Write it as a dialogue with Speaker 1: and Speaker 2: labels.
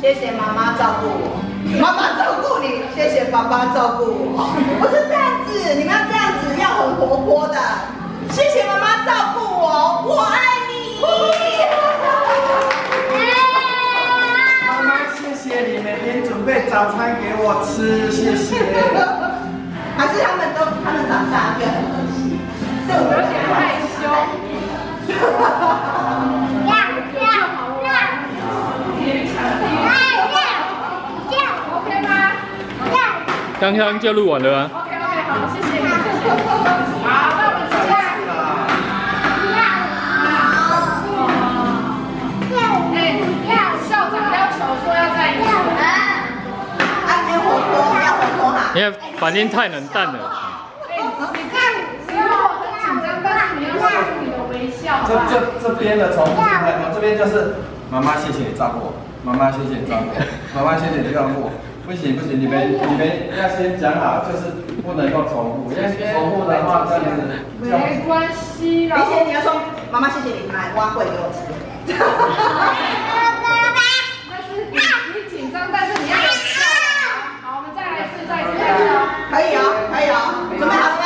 Speaker 1: 谢谢妈妈照顾我，妈妈照顾你，谢谢爸爸照顾我。不是这样子，你们要这样子，要很活泼的。谢谢妈妈照顾我，我爱你。
Speaker 2: 妈妈，谢谢你每天准备早餐给我吃，谢谢。
Speaker 1: 还是他们都他们长大就很和
Speaker 3: 刚刚就录完了啊。
Speaker 4: OK OK，好，谢谢你，谢谢。好，那我们接下来。哎，校长要求说要在一起。
Speaker 1: 啊，要活泼，要活泼哈。
Speaker 3: 因为反应太冷淡了。
Speaker 4: 哎，你看，你如果很紧张，但是你要露出你的微笑，
Speaker 2: 这？这这边的从开头，这边就是妈妈，谢谢你照顾我，妈妈谢谢你照顾我，妈妈谢谢你照顾我。不行不行，你们你们要先讲好，就是不能够重复，因为重复的话这样子
Speaker 4: 没关系啦。
Speaker 1: 明显你要说，妈妈谢谢你买蛙桂给我吃。
Speaker 4: 但是你你紧张，但是你要有。好，我们再来一次，再一次，再一次。
Speaker 1: 可以哦，可以哦，准备好